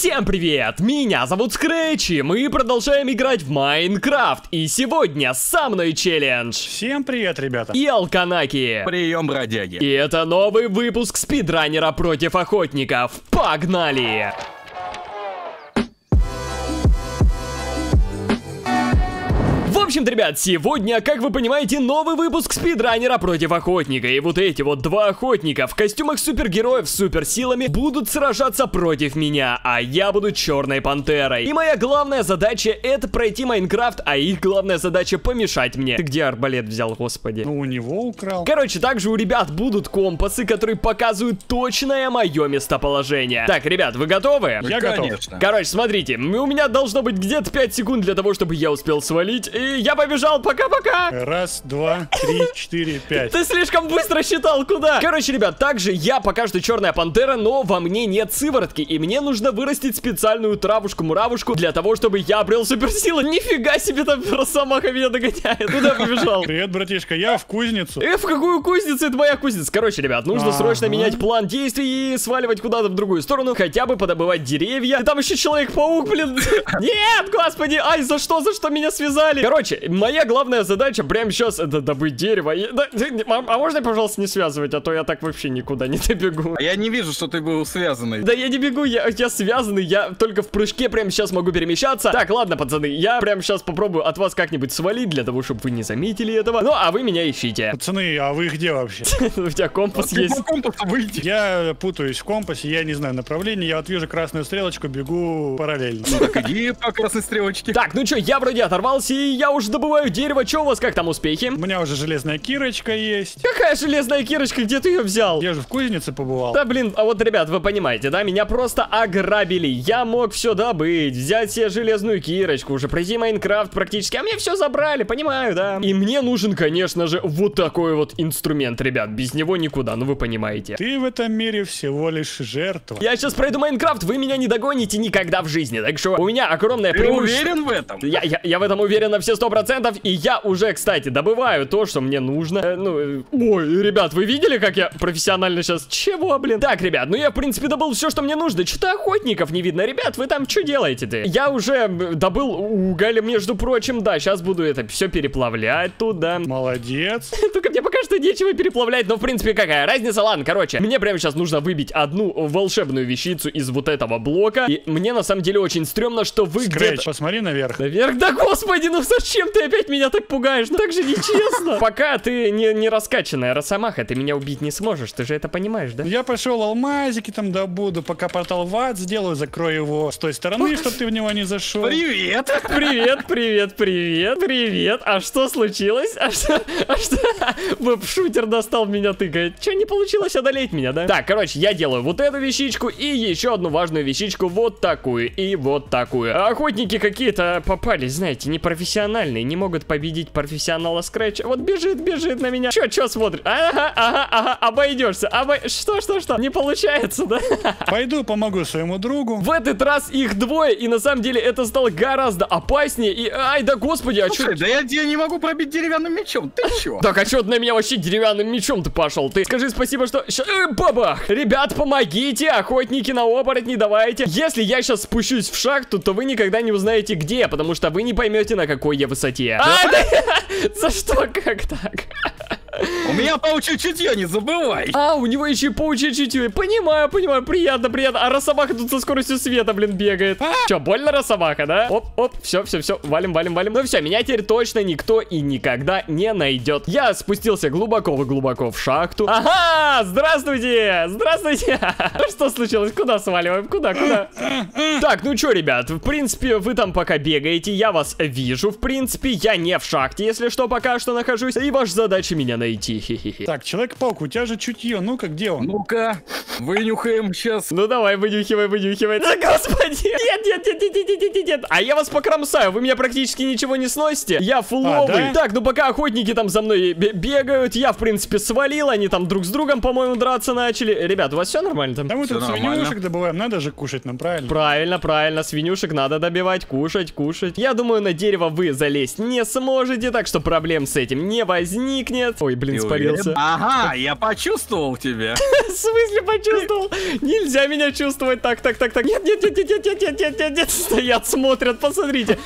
Всем привет! Меня зовут Скретч, и мы продолжаем играть в Майнкрафт. И сегодня со мной челлендж. Всем привет, ребята. И Алканаки. Прием, бродяги. И это новый выпуск спидранера против охотников. Погнали! В общем-то, ребят, сегодня, как вы понимаете, новый выпуск спидранера против охотника. И вот эти вот два охотника в костюмах супергероев с суперсилами будут сражаться против меня, а я буду черной пантерой. И моя главная задача это пройти Майнкрафт, а их главная задача помешать мне. Ты где арбалет взял, господи? Ну, у него украл. Короче, также у ребят будут компасы, которые показывают точное мое местоположение. Так, ребят, вы готовы? Я готов. Конечно. Короче, смотрите, у меня должно быть где-то 5 секунд для того, чтобы я успел свалить. И я побежал, пока-пока! Раз, два, три, четыре, пять. Ты слишком быстро считал, куда? Короче, ребят, также я пока что черная пантера, но во мне нет сыворотки, и мне нужно вырастить специальную травушку-муравушку для того, чтобы я обрел суперсилы. Нифига себе, там Росомаха меня догоняет. Куда побежал? Привет, братишка, я в кузницу. Э, в какую кузницу? Это моя кузница. Короче, ребят, нужно срочно менять план действий и сваливать куда-то в другую сторону, хотя бы подобывать деревья. И там еще Человек-паук, блин. Нет, господи, ай, за что, за что меня связали? Короче, моя главная задача прямо сейчас это добыть дерево. И- да, ты- а а можно, пожалуйста, не связывать, а то я так вообще никуда не добегу. А я не вижу, что ты был связанный. Да я не бегу, я, я связанный, я только в прыжке прямо сейчас могу перемещаться. Так, ладно, пацаны, я прямо сейчас попробую от вас как-нибудь свалить, для того, чтобы вы не заметили этого. Ну, а вы меня ищите. Пацаны, а вы где вообще? У тебя компас есть. Я путаюсь в компасе, я не знаю направления, я вот вижу красную стрелочку, бегу параллельно. Так иди по красной стрелочке. Так, ну чё, я вроде оторвался, и я уже добываю дерево. Чё у вас, как там успехи? У меня уже железная кирочка есть. Какая железная кирочка, где ты ее взял? Я же в кузнице побывал. Да блин, а вот, ребят, вы понимаете, да, меня просто ограбили. Я мог все добыть, взять себе железную кирочку, уже пройти Майнкрафт практически, а мне все забрали, понимаю, да. И мне нужен, конечно же, вот такой вот инструмент, ребят, без него никуда, ну вы понимаете. Ты в этом мире всего лишь жертва. Я сейчас пройду Майнкрафт, вы меня не догоните никогда в жизни, так что у меня огромное Ты преимущество. уверен в этом? Я, я, я в этом уверен на все сто процентов, и я уже, кстати, добываю то, что мне нужно. Э, ну, э, ой, ребят, вы видели, как я профессионально сейчас? Чего, блин? Так, ребят, ну я, в принципе, добыл все, что мне нужно. Что-то охотников не видно. Ребят, вы там что делаете-то? Я уже добыл уголь, между прочим, да, сейчас буду это все переплавлять туда. Молодец. Только мне пока что нечего переплавлять, но в принципе какая разница, ладно, короче, мне прямо сейчас нужно выбить одну волшебную вещицу из вот этого блока, и мне на самом деле очень стрёмно, что вы где-то... Скретч, посмотри наверх. Наверх, да господи, ну зачем ты опять меня так пугаешь? Ну так же нечестно. Пока ты не, не раскачанная росомаха, ты меня убить не сможешь, ты же это понимаешь, да? Я пошел алмазики там добуду, пока портал в ад сделаю, закрою его с той стороны, чтобы ты в него не зашел. Привет. Привет, привет, привет, привет. А что случилось? А что? А что? Веб-шутер достал меня тыкает. Че, не получилось одолеть меня, да? Так, короче, я делаю вот эту вещичку и еще одну важную вещичку, вот такую и вот такую. Охотники какие-то попались, знаете, непрофессиональные, не могут победить профессионала Скретча. Вот бежит, бежит на меня. Че, че смотрит? Ага, ага, ага, обойдешься. Обой... Что, что, что? Не получается, да? Пойду помогу своему другу. В этот раз их двое, и на самом деле это стало гораздо опаснее. И, ай, да господи, а чё... Слушай, да я тебя не могу пробить деревянным мечом. Ты чё? Так, а чё ты на меня вообще деревянным мечом ты пошел? Ты скажи спасибо, что... Ща- э, бабах! Ребят, помогите! Охотники на оборотни, давайте! Если я сейчас спущусь в шахту, то вы никогда не узнаете где, потому что вы не поймете, на какой я высоте. А, да- За что? Как так? У меня паучье чутье, не забывай. А, у него еще и паучье чутье. Понимаю, понимаю, приятно, приятно. А Росомаха тут со скоростью света, блин, бегает. Че, больно Росомаха, да? Оп, оп, все, все, все, валим, валим, валим. Ну все, меня теперь точно никто и никогда не найдет. Я спустился глубоко-глубоко в шахту. Ага, здравствуйте, здравствуйте. Что случилось? Куда сваливаем? Куда, куда? Так, ну что, ребят, в принципе, вы там пока бегаете, я вас вижу, в принципе, я не в шахте, если что, пока что нахожусь, и ваша задача меня найти, хе-хе-хе. Так, Человек-паук, у тебя же чутье, ну-ка, где он? Ну-ка, вынюхаем сейчас. Ну давай, вынюхивай, вынюхивай. Да господи! Нет, нет, нет, нет, нет, нет, нет, нет. А я вас покромсаю, вы меня практически ничего не сносите. Я фуловый. А, да? Так, ну пока охотники там за мной бе- бегают, я в принципе свалил, они там друг с другом, по-моему, драться начали. Ребят, у вас все нормально там? Да мы Всё тут нормально. свинюшек добываем, надо же кушать нам, правильно? Правильно, правильно, свинюшек надо добивать, кушать, кушать. Я думаю, на дерево вы залезть не сможете, так что проблем с этим не возникнет. Ой, блин, Ты испарился. Ага, я почувствовал тебя. В смысле почувствовал? Нельзя меня чувствовать. Так, так, так, так. Нет, нет, нет, нет, нет, нет, нет, нет, нет, нет. Стоят, смотрят, посмотрите.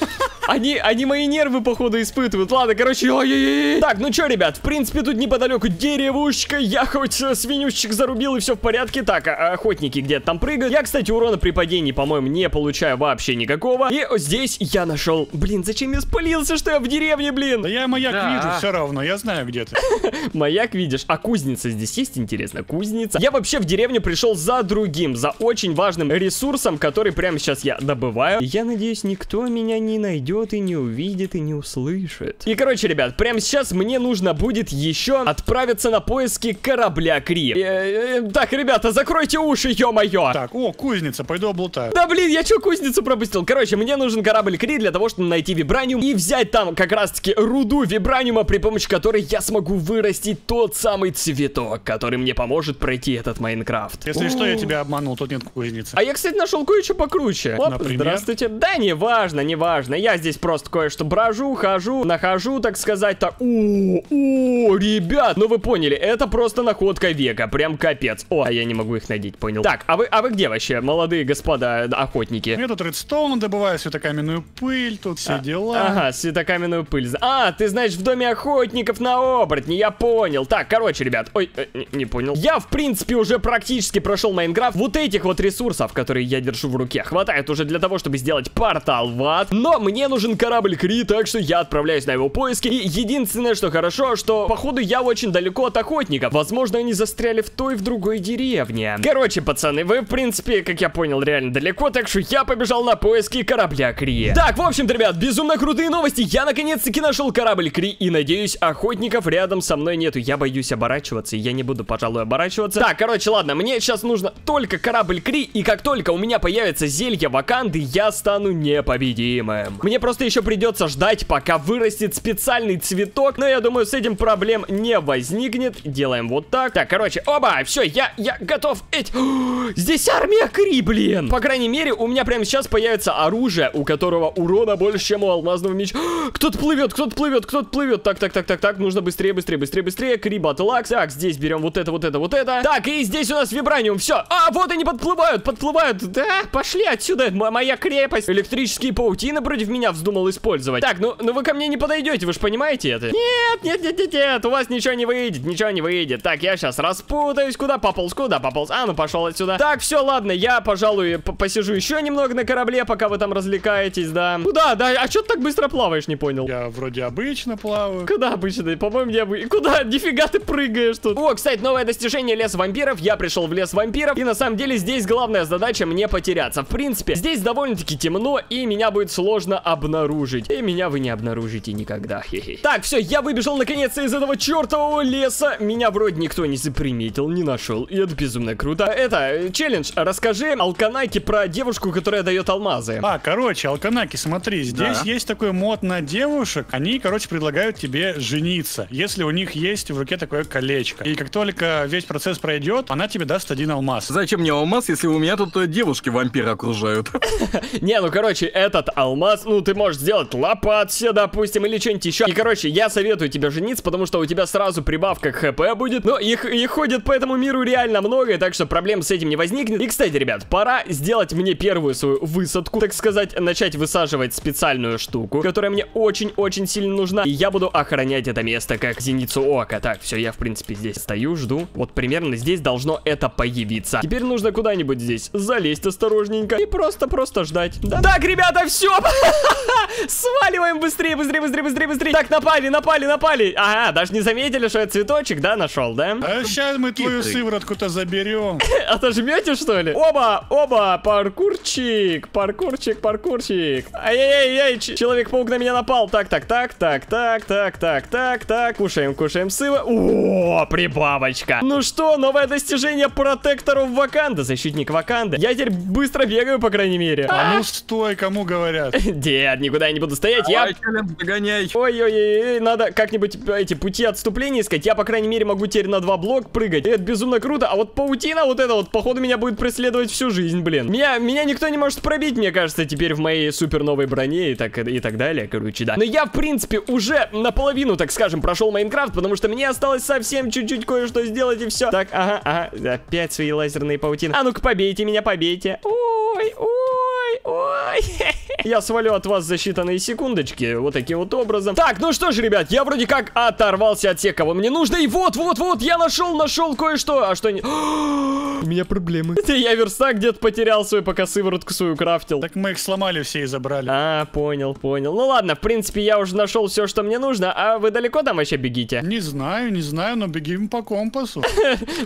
Они, они мои нервы, походу, испытывают. Ладно, короче, ой-ой-ой. Так, ну чё, ребят, в принципе, тут неподалеку деревушка. Я хоть э, свинющик зарубил, и все в порядке. Так, а, охотники где-то там прыгают. Я, кстати, урона при падении, по-моему, не получаю вообще никакого. И здесь я нашел... Блин, зачем я спалился, что я в деревне, блин? Да я маяк Да. вижу, все равно, я знаю, где ты. Маяк видишь. А кузница здесь есть, интересно? Кузница. Я вообще в деревню пришел за другим, за очень важным ресурсом, который прямо сейчас я добываю. И Я надеюсь, никто меня не найдет и не увидит и не услышит. И, короче, ребят, прямо сейчас мне нужно будет еще отправиться на поиски корабля Кри. Э, э, Так, ребята, закройте уши, ё-моё. Так, о, кузница, пойду облутаю. Да блин, я чё кузницу пропустил? Короче, мне нужен корабль Кри для того, чтобы найти вибраниум и взять там как раз-таки руду вибраниума, при помощи которой я смогу вырастить тот самый цветок, который мне поможет пройти этот Майнкрафт. Если что, я тебя обманул, тут нет кузницы. А я, кстати, нашел кое-что покруче. Оп, Например? здравствуйте. Да, не важно, не важно. Я здесь просто кое-что брожу, хожу, нахожу, так сказать, так. О, о, ребят, ну вы поняли, это просто находка века, прям капец. О, а я не могу их надеть, понял. Так, а вы, а вы где вообще, молодые господа э, охотники? Я тут редстоун добываю, светокаменную пыль, тут все дела. Ага, светокаменную пыль. А, ты знаешь, в доме охотников на оборотни, я понял. Так, короче, ребят, ой, э, не, не понял. Я, в принципе, уже практически прошел Майнкрафт. Вот этих вот ресурсов, которые я держу в руке, хватает уже для того, чтобы сделать портал в ад. Но мне нужен корабль Кри, так что я отправляюсь на его поиски. И единственное, что хорошо, что, походу, я очень далеко от охотников. Возможно, они застряли в той, в другой деревне. Короче, пацаны, вы, в принципе, как я понял, реально далеко, так что я побежал на поиски корабля Кри. Так, в общем-то, ребят, безумно крутые новости. Я наконец-таки нашел корабль Кри и надеюсь, охотников рядом со мной нету. Я боюсь оборачиваться, и я не буду, пожалуй, оборачиваться. Так, короче, ладно, мне сейчас нужно только корабль Кри, и как только у меня появится зелье Ваканды, я стану непобедимым. Мне просто еще придется ждать, пока вырастет специальный цветок, но я думаю, с этим проблем не возникнет. Делаем вот так. Так, короче, оба, все, я, я готов. Эть. Здесь армия Кри, блин. По крайней мере, у меня прямо сейчас появится оружие, у которого урона больше, чем у алмазного меча. Кто-то плывет, кто-то плывет, кто-то плывет. Так, так, так, так, так, нужно быстрее, быстрее, быстрее, быстрее. Кри батлакс. Так, здесь берем вот это, вот это, вот это. Так, и здесь у нас вибраниум, все. А, вот они подплывают, подплывают. Да, пошли отсюда, мо- моя крепость. Электрические паутины против меня вздумал использовать. Так, ну, ну вы ко мне не подойдете, вы же понимаете это? Нет, нет, нет, нет, нет, у вас ничего не выйдет, ничего не выйдет. Так, я сейчас распутаюсь. Куда пополз, куда пополз? А, ну пошел отсюда. Так, все, ладно, я, пожалуй, посижу еще немного на корабле, пока вы там развлекаетесь, да. Куда, да, а что ты так быстро плаваешь, не понял? Я вроде обычно плаваю. Куда обычно? По-моему, я Куда? Нифига ты прыгаешь тут. О, кстати, новое достижение лес вампиров. Я пришел в лес вампиров. И на самом деле здесь главная задача мне потеряться. В принципе, здесь довольно-таки темно, и меня будет сложно обнаружить. И меня вы не обнаружите никогда. Хе-хе. Так, все, я выбежал наконец-то из этого чертового леса. Меня вроде никто не заприметил, не нашел. И это безумно круто. Это, э, челлендж. Расскажи Алканайке про девушку, которая дает алмазы. А, короче, Алканаки, смотри, здесь Да. есть такой мод на девушек. Они, короче, предлагают тебе жениться, если у них есть в руке такое колечко. И как только весь процесс пройдет, она тебе даст один алмаз. Зачем мне алмаз, если у меня тут э, девушки-вампиры окружают? Не, ну короче, этот алмаз, ну ты можешь сделать лопат все, допустим, или что-нибудь еще. И короче, я советую тебе жениться, потому что у тебя сразу прибавка к хп будет. Но их, их ходит по этому миру реально много, так что проблем с этим не возникнет. И, кстати, ребят, пора сделать мне первую свою высадку, так сказать, начать высаживать специальную штуку, которая мне очень-очень сильно нужна. И я буду охранять это место как зеницу ока. Так, все, я, в принципе, здесь стою, жду. Вот примерно здесь должно это появиться. Теперь нужно куда-нибудь здесь залезть осторожненько и просто-просто ждать. Да? Так, ребята, все! Сваливаем быстрее, быстрее, быстрее, быстрее, быстрее. Так, напали, напали, напали. Ага, даже не заметили, что я цветочек, да, нашел, да? А сейчас мы твою сыворотку-то заберем. Отожмете, что ли? Оба, оба, паркурчик, паркурчик, паркурчик. Ай-яй-яй, Человек-паук на меня напал. Так, так, так, так, так, так, так, так, так. Кушаем, кушаем сыва. О, прибавочка. Ну что, новое достижение протекторов Ваканда, защитник Ваканда. Я теперь быстро бегаю, по крайней мере. А ну стой, кому говорят. Дед, никуда я не буду стоять. Я догоняй. Ой-ой-ой, надо как-нибудь эти пути отступления искать. Я, по крайней мере, могу теперь на два блока прыгать. Это безумно круто. А вот паутина вот эта вот, походу, меня будет преследовать всю жизнь, блин. Меня, меня никто не может пробить, мне кажется, теперь в моей супер новой броне и так, и так далее, короче, да. Но я, в принципе, уже наполовину, так скажем, прошел Майнкрафт, потому потому что мне осталось совсем чуть-чуть кое-что сделать и все. Так, ага, ага, опять свои лазерные паутины. А ну-ка, побейте меня, побейте. Ой, ой, ой. Я свалю от вас за считанные секундочки, вот таким вот образом. Так, ну что ж, ребят, я вроде как оторвался от всех, кого мне нужно. И вот, вот, вот, я нашел, нашел кое-что. А что не... У меня проблемы. Это я верстак где-то потерял свой, пока сыворотку свою крафтил. Так мы их сломали все и забрали. А, понял, понял. Ну ладно, в принципе, я уже нашел все, что мне нужно. А вы далеко там вообще бегите? Не знаю, не знаю, но бегим по компасу.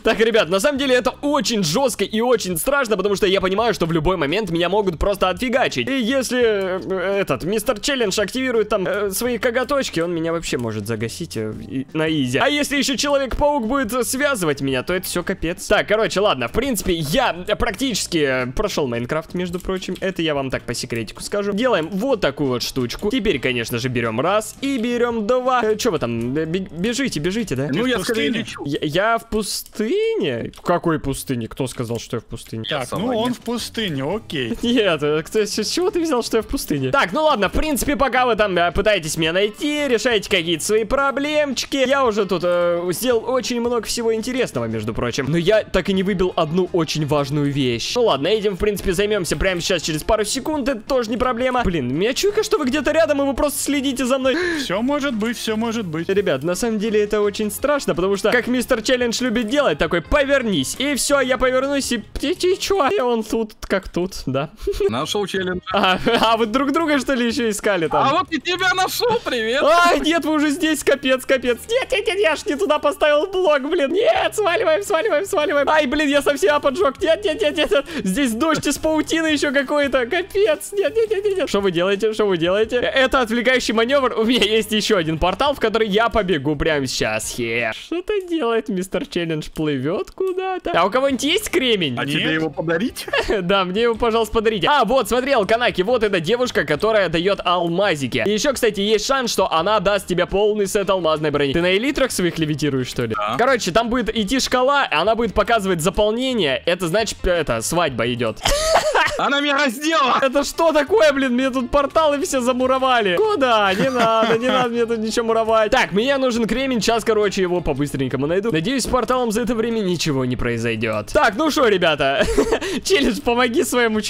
Так, ребят, на самом деле это очень жестко и очень страшно, потому что я понимаю, что в любой момент меня могут просто отфигачить. И если э, этот мистер Челлендж активирует там э, свои коготочки, он меня вообще может загасить э, и- на easy. А если еще Человек-паук будет связывать меня, то это все капец. Так, короче, ладно, в принципе, я практически э, прошел Майнкрафт, между прочим. Это я вам так по секретику скажу. Делаем вот такую вот штучку. Теперь, конечно же, берем раз и берем два. Э, Че вы там, э, бежите, бежите, да? Ну, я скорее пустыне? лечу. Я, я в пустыне? В какой пустыне? Кто сказал, что я в пустыне? Я Так, ну он нет. в пустыне, окей. Нет, э, кто, с с чего ты взял, что я в пустыне? Так, ну ладно, в принципе, пока вы там э, пытаетесь меня найти, решаете какие-то свои проблемчики, я уже тут э, сделал очень много всего интересного, между прочим. Но я так и не выбил одну очень важную вещь. Ну ладно, этим, в принципе, займемся прямо сейчас, через пару секунд, это тоже не проблема. Блин, меня чуйка, что вы где-то рядом, и вы просто следите за мной. Все может быть, все может быть. Ребят, на самом деле это очень страшно, потому что, как мистер Челлендж любит делать, такой, повернись, и все, я повернусь, и, и, и чё? И он тут, как тут, да. Нашел челлендж. А, а вы друг друга, что ли, еще искали там? А вот и тебя нашел, привет. А, нет, вы уже здесь, капец, капец. Нет, нет, нет, я ж не туда поставил блок, блин. Нет, сваливаем, сваливаем, сваливаем. Ай, блин, я совсем поджег. Нет, нет, нет, нет, нет. Здесь дождь из паутины еще какой-то. Капец. Нет, нет, нет, нет, нет. Что вы делаете? Что вы делаете? Это отвлекающий маневр. У меня есть еще один портал, в который я побегу прямо сейчас. Хе. Что-то делает мистер Челлендж. Плывет куда-то. А у кого-нибудь есть кремень? А Нет. тебе его подарить? Да, мне его, пожалуйста, подарите. А, вот, смотри, Алканаки, вот эта девушка, которая дает алмазики. И еще, кстати, есть шанс, что она даст тебе полный сет алмазной брони. Ты на элитрах своих левитируешь, что ли? Да. Короче, там будет идти шкала, она будет показывать заполнение. Это значит, это, свадьба идет. Она меня раздела. Это что такое, блин? Мне тут порталы все замуровали. Куда? Не надо, не надо мне тут ничего муровать. Так, мне нужен кремень, сейчас, короче, его по-быстренькому найду. Надеюсь, с порталом за это время ничего не произойдет. Так, ну что, ребята? Челлендж, помоги своему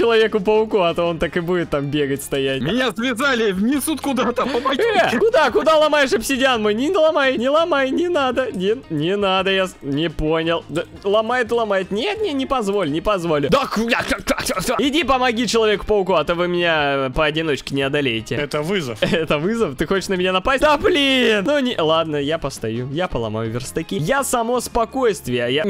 Человеку-пауку, а то он так и будет там бегать, стоять. Меня связали, внесут куда-то, Э, помогите. куда, куда ломаешь обсидиан мой? Не ломай, не ломай, не надо, не, не надо, я с- не понял. Да, ломает, ломает. Нет, не, не позволь, не позволю. Да, иди помоги Человеку-пауку, а то вы меня э, поодиночке не одолеете. Это вызов. Это вызов? Ты хочешь на меня напасть? Да блин! Ну не... Ладно, я постою. Я поломаю верстаки. Я само спокойствие. а Я...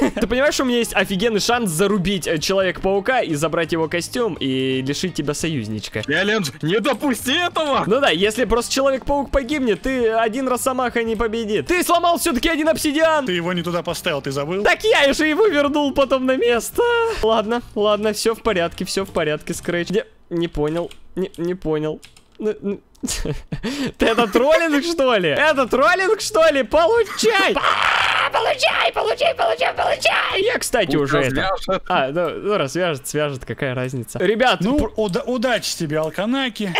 Ты понимаешь, у меня есть офигенный шанс зарубить э, Человека-паука и забрать его костюм и лишить тебя союзничка. Челлендж, не допусти этого. Ну да, если просто Человек-паук погибнет, ты один Росомаха не победит. Ты сломал все-таки один обсидиан! Ты его не туда поставил, ты забыл? Так я же его вернул потом на место. Ладно, ладно, все в порядке, все в порядке, Скрэч. Не, не понял, не, не понял. Ну, ну, Ты это троллинг, что ли? Это троллинг, что ли? Получай! А, Получай, получай, получай, получай! Я, кстати, уже это... Развяжет. А, ну, ну раз свяжет, свяжет, какая разница. Ребят, Ну, пр- уда- удачи тебе, Алканаки.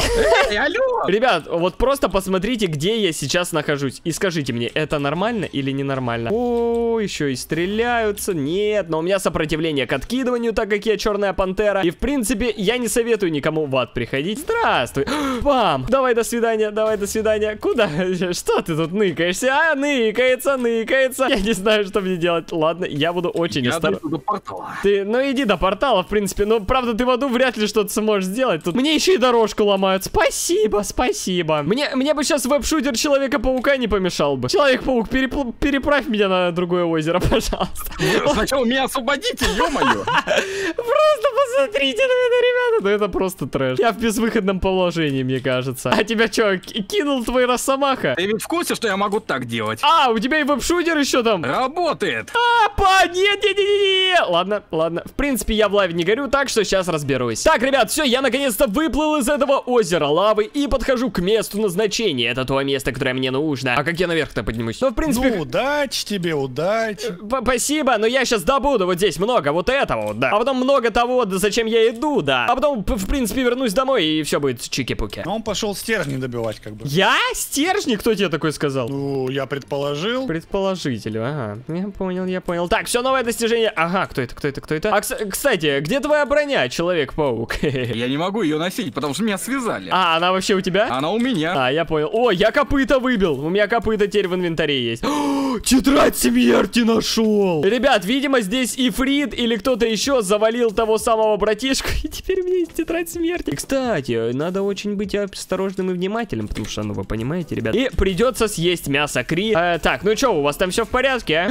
Эй, алло. Ребят, вот просто посмотрите, где я сейчас нахожусь. И скажите мне, это нормально или ненормально? О, еще и стреляются. Нет, но у меня сопротивление к откидыванию, так как я черная пантера. И в принципе, я не советую никому в ад приходить. Здравствуй. Бам! Давай до свидания, давай до свидания. Куда? Что ты тут ныкаешься? А, ныкается, ныкается. Я не знаю, что мне делать. Ладно, я буду очень осторожен. Ты, ну иди до портала, в принципе. Но, правда, ты в аду вряд ли что-то сможешь сделать. Тут мне еще и дорожку ломают. Спасибо, спасибо. Мне, мне бы сейчас веб-шутер Человека-паука не помешал бы. Человек-паук, переправь меня на другое озеро, пожалуйста. Сначала меня освободите, ё-моё. Просто посмотрите на это, ребята. Ну это просто трэш. Я в безвыходном положении, мне кажется. А тебя что, кинул твой Росомаха? Ты ведь в курсе, что я могу так делать? А, у тебя и веб-шутер еще там. Работает. Папа, нет, нет, нет, нет, нет. Ладно, ладно. В принципе, я в лаве не горю, так что сейчас разберусь. Так, ребят, все, я наконец-то выплыл из этого озера лавы и подхожу к месту назначения. Это то место, которое мне нужно. А как я наверх-то поднимусь? Ну, в принципе... Ну, удачи тебе, удачи. П- Спасибо, но я сейчас добуду вот здесь много вот этого вот, да. А потом много того, да зачем я иду, да. А потом в принципе, вернусь домой, и все будет чики-пуки. Но он пошел стержни добивать, как бы. Я? Стержни? Кто тебе такой сказал? Ну, я предположил. Предположителю, ага. Я понял, я понял. Так, все, новое достижение. Ага, кто это, кто это, кто это? А, кс- кстати, где твоя броня, Человек-паук? Я не могу ее носить, потому что меня связали. А, она вообще у тебя? Она у меня. А, я понял. О, я копыта выбил. У меня копыта теперь в инвентаре есть. Тетрадь смерти нашел. Ребят, видимо, здесь Ифрит или кто-то еще завалил того самого братишку. И теперь у меня есть тетрадь смерти. И, Кстати, надо очень быть осторожным и внимательным, потому что, ну, вы понимаете, ребят. И придется съесть мясо Кри. Э, так, ну что, у вас там все в порядке, а?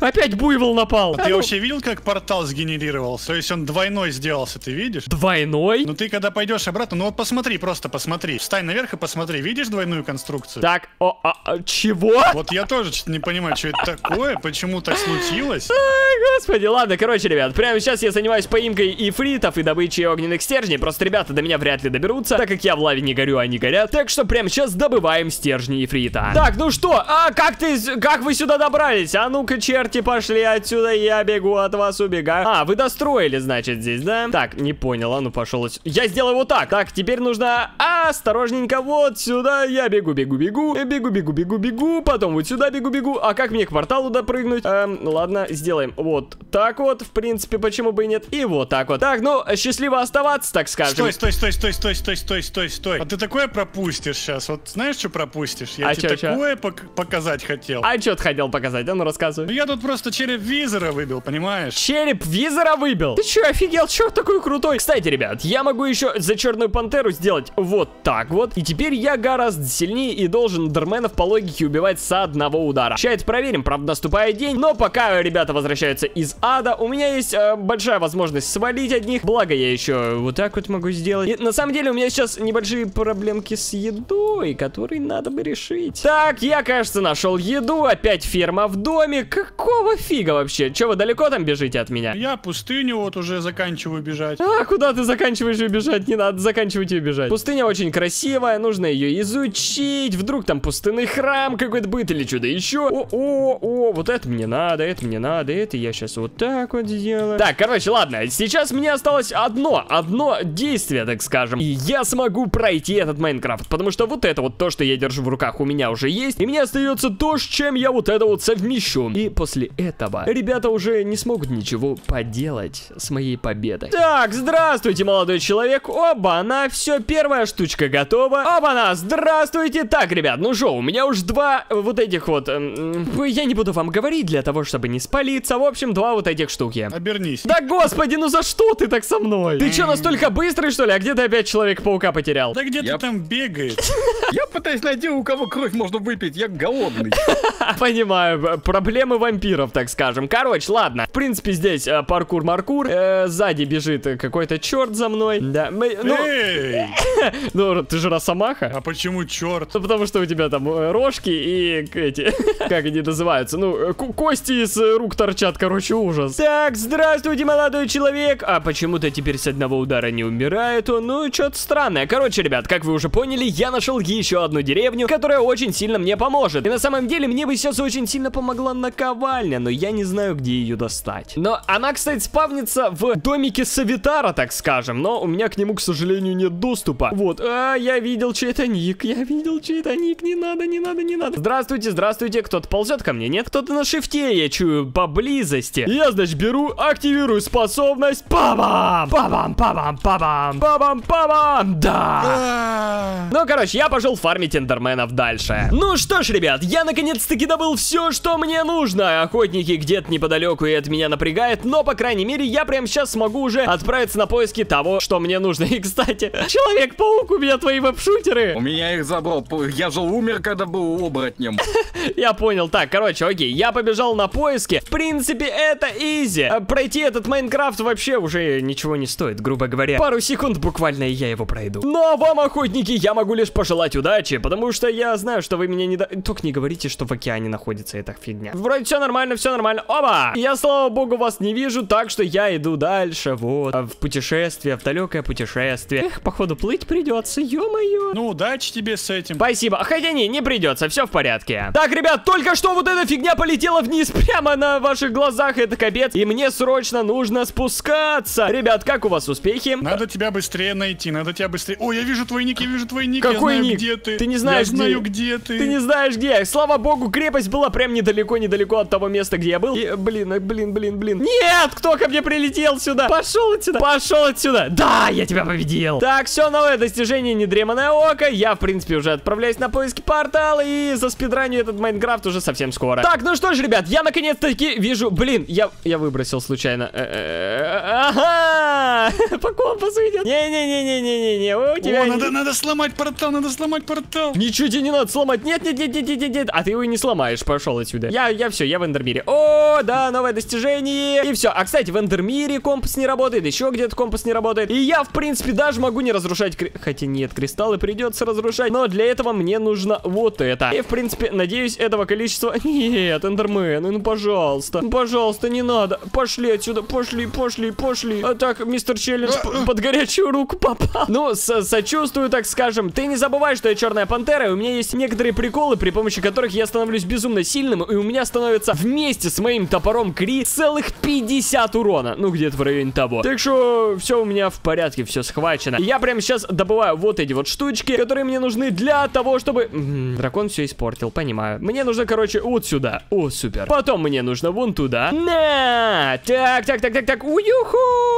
Опять буйвол напал. А ты вообще видел, как портал сгенерировался? То есть он двойной сделался, ты видишь? Двойной? Ну ты когда пойдешь обратно, ну вот посмотри, просто посмотри. Встань наверх и посмотри, видишь двойную конструкцию? Так, о, а, а, чего? Вот я тоже что-то не понимаю, что это такое, почему так случилось. Ай, господи, ладно, короче, ребят, прямо сейчас я занимаюсь поимкой ифритов и добычей огненных стержней, просто ребята до меня вряд ли доберутся, так как я в лаве не горю, они горят, так что прямо сейчас добываем стержни ифрита. Так, ну что, а как ты, как вы сюда добрались? А ну-ка, черти, пошли отсюда, я бегу от вас, убегаю. А, вы достроили, значит, здесь, да? Так, не понял, а ну пошел отсюда. Я сделаю вот так. Так, теперь нужно осторожненько вот сюда, я бегу, бегу, бегу, бегу, бегу, бегу, бегу, потом вот сюда бегу, бегу. А как мне к порталу допрыгнуть? Эм, ладно, сделаем вот так вот, в принципе, почему бы и нет. И вот так вот. Так, ну, счастливо оставаться, так скажем. Стой, стой, стой, стой, стой, стой, стой, стой, стой. А ты такое пропустишь сейчас. Вот знаешь, что пропустишь? Я А тебе чё, чё? такое пок- показать хотел. А что ты хотел показать? А ну, рассказывай. Я тут просто череп визора выбил, понимаешь? Череп визора выбил. Ты чё, офигел? Чё такой крутой? Кстати, ребят, я могу еще за черную пантеру сделать вот так вот. И теперь я гораздо сильнее и должен дерменов по логике убивать с одного удара. Сейчас это проверим, правда наступает день. Но пока ребята возвращаются из ада, у меня есть э, большая возможность свалить от них. Благо я еще вот так вот могу сделать. И на самом деле у меня сейчас небольшие проблемки с едой, которые надо бы решить. Так, я, кажется, нашел еду. Опять ферма в доме. Какого фига вообще? Че, вы далеко там бежите от меня? Я пустыню вот уже заканчиваю бежать. А, куда ты заканчиваешь ее бежать? Не надо заканчивать ее бежать. Пустыня очень красивая, нужно ее изучить. Вдруг там пустынный храм какой-то будет или что-то еще. О, о, о, вот это мне надо, это мне надо, это я сейчас вот так вот сделаю. Так, короче, ладно, сейчас мне осталось одно, одно действие, так скажем. И я смогу пройти этот Майнкрафт, потому что вот это вот то, что я держу в руках, у меня уже есть. И мне остается то, с чем я вот это вот совмещу. И после этого ребята уже не смогут ничего поделать с моей победой. Так, здравствуйте, молодой человек. Оба, она все, первая штучка готова. Оба, она, здравствуйте. Так, ребят, ну что, у меня уж два вот этих вот... эм, я не буду вам говорить для того, чтобы не спалиться. В общем, два вот этих штуки. Обернись. Да господи, ну за что ты так со мной? Ты что, настолько быстрый, что ли? А где ты опять Человека-паука потерял? Да где Я- ты там бегаешь? Я пытаюсь найти, у кого кровь можно выпить. Я голодный. Понимаю, проблемы вампиров, так скажем. Короче, ладно. В принципе, здесь э, паркур-маркур. Э, сзади бежит э, какой-то черт за мной. Да, мы- ну, Эй! ну, ты же Росомаха. А почему черт? Ну, потому что у тебя там э, рожки и эти, как они называются, ну, э, ко- кости из рук торчат, короче, ужас. Так, здравствуйте, молодой человек. А почему-то теперь с одного удара не умирает он, ну, что-то странное. Короче, ребят, как вы уже поняли, я нашел еще одну деревню, которая очень сильно мне поможет. И на самом деле мне бы сейчас очень сильно помогла наковальня, но я не знаю, где ее достать. Но она, кстати, спавнится в домике Савитара, так скажем, но у меня к нему, к сожалению, нет доступа. Вот, а, я видел чей-то ник, я видел чей-то ник, не надо, не надо, не надо. Здравствуйте, здравствуйте, кто-то ползет ко мне, нет? Кто-то на шифте, я чую, поблизости. Я, значит, беру, активирую способность, пабам, пабам, пабам, пабам, пабам, пабам, да. А, Ну, короче, я пошел фармить эндерменов дальше. Ну что ж, ребят, я наконец-таки добыл все, что мне нужно. Охотники где-то неподалеку, и это меня напрягает, но, по крайней мере, я прямо сейчас смогу уже отправиться на поиски того, что мне нужно. И, кстати, Человек-паук, у меня твои веб-шутеры. У меня их забрал. Я же умер, когда был оборотнем. Я понял. Так, короче, окей, я побежал на поиски. В принципе, это изи. А Пройти этот Майнкрафт вообще уже ничего не стоит, грубо говоря. Пару секунд буквально, и я его пройду. Но вам, охотники, я могу лишь пожелать удачи, потому что я знаю, что вы меня не... Только не говорите, что в океане находится фигня. Вроде все нормально, все нормально. Оба! Я, слава богу, вас не вижу, так что я иду дальше, вот. А В путешествие, в далекое путешествие. Эх, походу, плыть придется, ё-моё. Ну, удачи тебе с этим. Спасибо. Хотя не, не придется, все в порядке. Так, ребят, только что вот эта фигня полетела вниз прямо на ваших глазах, это капец. И мне срочно нужно спускаться. Ребят, как у вас успехи? Надо тебя быстрее найти, надо тебя быстрее... О, я вижу твой ник, я вижу твой ник, Какой я знаю, ник? где ты. Ты не знаешь, я знаю, где- где ты. Ты не знаешь где. Слава богу, крепость была прям недалеко-недалеко от того места, где я был. И, блин, э, блин, блин, блин. Нет, кто ко мне прилетел сюда? Пошел отсюда. Пошел отсюда. Да, я тебя победил. Так, все, новое достижение, недреманное око. Я, в принципе, уже отправляюсь на поиски портала и заспидраню этот Майнкрафт уже совсем скоро. Так, ну что ж, ребят, я наконец-таки вижу... Блин, я, я выбросил случайно. Э, э, Ага! По компасу идет. Не-не-не-не-не-не. У тебя... О, надо, надо сломать портал, надо сломать портал. Ничего тебе не надо сломать. Нет, нет, нет, нет, нет, нет, нет. А ты его и не сломаешь. Пошел отсюда. Я, я все, я в Эндермире. О, да, новое достижение. И все. А, кстати, в Эндермире компас не работает. Еще где-то компас не работает. И я, в принципе, даже могу не разрушать... кри- Хотя нет, кристаллы придется разрушать. Но для этого мне нужно вот это. И, в принципе, надеюсь, этого количества... Нет, Эндермен, ну, пожалуйста. Ну, Пожалуйста, не надо. Пошли отсюда. Пошли, пошли, пошли. А так, мистер Челлендж п- под горячую руку попал. Ну, со- сочувствую, так скажем. Ты не забывай, что я черная пантера, и у меня есть некоторые приколы, при помощи которых я становлюсь безумно сильным, и у меня становится вместе с моим топором Кри целых 50 урона. Ну, где-то в районе того. Так что все у меня в порядке, все схвачено. Я прямо сейчас добываю вот эти вот штучки, которые мне нужны для того, чтобы... Дракон все испортил, понимаю. Мне нужно, короче, вот сюда. О, супер. Потом мне нужно вон туда. На! Так, так, так, так, так. Уюху!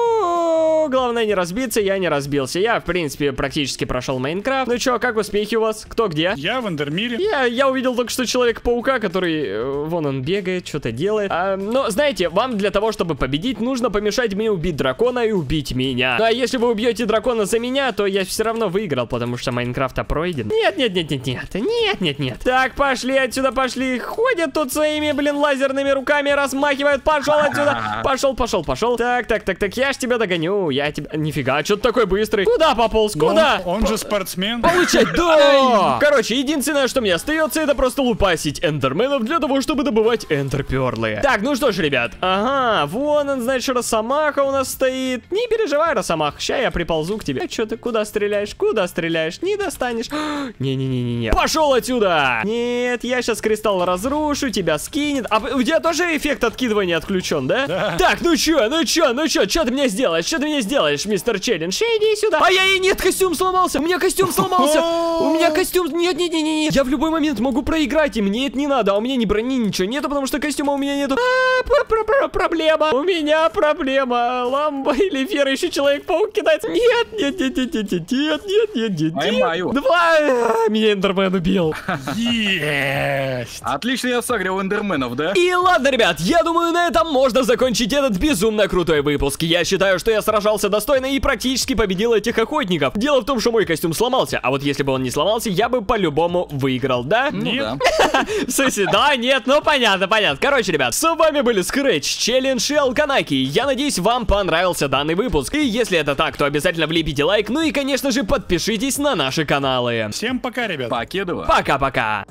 Главное не разбиться, я не разбился. Я, в принципе, практически прошел Майнкрафт. Ну чё, как успехи у вас? Кто где? Я в Эндермире. Я, я увидел только что Человека-паука, который, э, вон он бегает, что-то делает. А, но, знаете, вам для того, чтобы победить, нужно помешать мне убить дракона и убить меня. Ну, а если вы убьете дракона за меня, то я все равно выиграл, потому что Майнкрафта пройден. Нет, нет, нет, нет, нет, нет, нет, нет. Так, пошли отсюда, пошли. Ходят тут своими, блин, лазерными руками, размахивают. Пошел отсюда. Пошел, пошел, пошел. Так, так, так, так, я ж тебя догоню. Я тебя... Нифига, что ты такой быстрый? Куда пополз? Куда? Он же спортсмен. Получать, да! Короче, единственное, что мне остается, это просто лупасить эндерменов для того, чтобы добывать эндерперлы. Так, ну что ж, ребят. Ага, вон он, значит, Росомаха у нас стоит. Не переживай, Росомах, ща я приползу к тебе. А что ты, куда стреляешь? Куда стреляешь? Не достанешь. Не-не-не-не-не. Пошел отсюда! Нет, я сейчас кристалл разрушу, тебя скинет. А у тебя тоже эффект откидывания отключен, да? Да. Так, ну чё, ну чё, ну чё, чё ты мне сделаешь? Что ты мне сделаешь, мистер Челлендж? Иди сюда. А я и нет, костюм сломался. У меня костюм сломался. У меня костюм... Нет, нет, нет, нет, нет. Я в любой момент могу проиграть, и мне это не надо. А у меня ни брони, ничего нету, потому что костюма у меня нету. А, пр- пр- пр- проблема. У меня проблема. Ламба или Вера еще Человек-паук кидается. Нет, нет, нет, нет, нет, нет, нет, нет, нет, нет. Поймаю. Два. А, Меня Эндермен убил. Есть. Отлично я сагрил эндерменов, да? И ладно, ребят, я думаю, на этом можно закончить этот безумно крутой выпуск. Я считаю, что я сражался достойно и практически победил этих охотников. Дело в том, что мой костюм сломался, а вот если бы он не сломался, я бы по-любому выиграл, да? Ну Нет. да. В смысле, да, нет, ну понятно, понятно. Короче, ребят, с вами были Scratch, Челлендж и Алканаки. Я надеюсь, вам понравился данный выпуск. И если это так, то обязательно влепите лайк, ну и, конечно же, подпишитесь на наши каналы. Всем пока, ребят. Покедова. Пока-пока.